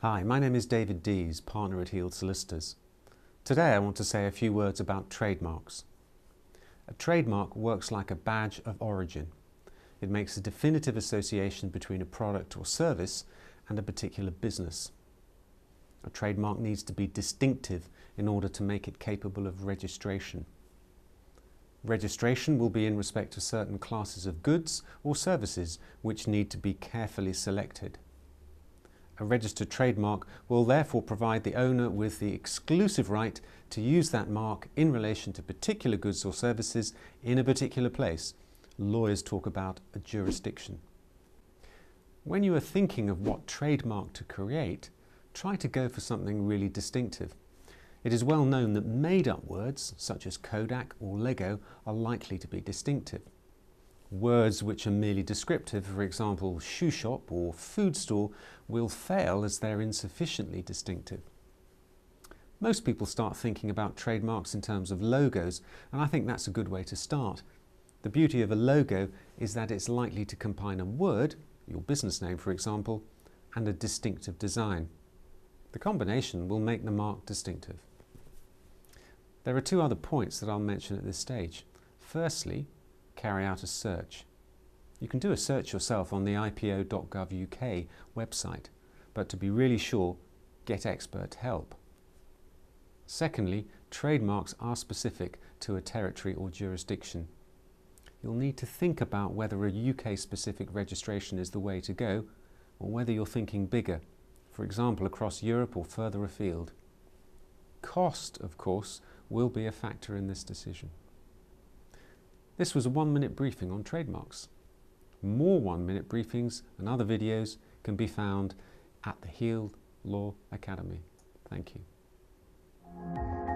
Hi, my name is David Dees, partner at Heald Solicitors. Today I want to say a few words about trademarks. A trademark works like a badge of origin. It makes a definitive association between a product or service and a particular business. A trademark needs to be distinctive in order to make it capable of registration. Registration will be in respect to certain classes of goods or services which need to be carefully selected. A registered trademark will therefore provide the owner with the exclusive right to use that mark in relation to particular goods or services in a particular place. Lawyers talk about a jurisdiction. When you are thinking of what trademark to create, try to go for something really distinctive. It is well known that made-up words, such as Kodak or Lego, are likely to be distinctive. Words which are merely descriptive, for example, shoe shop or food store, will fail as they're insufficiently distinctive. Most people start thinking about trademarks in terms of logos, and I think that's a good way to start. The beauty of a logo is that it's likely to combine a word, your business name for example, and a distinctive design. The combination will make the mark distinctive. There are two other points that I'll mention at this stage. Firstly, carry out a search. You can do a search yourself on the ipo.gov.uk website, but to be really sure, get expert help. Secondly, trademarks are specific to a territory or jurisdiction. You'll need to think about whether a UK specific registration is the way to go or whether you're thinking bigger for example across Europe or further afield. Cost, of course, will be a factor in this decision. This was a one minute briefing on trademarks. More one minute briefings and other videos can be found at the Heald Law Academy. Thank you.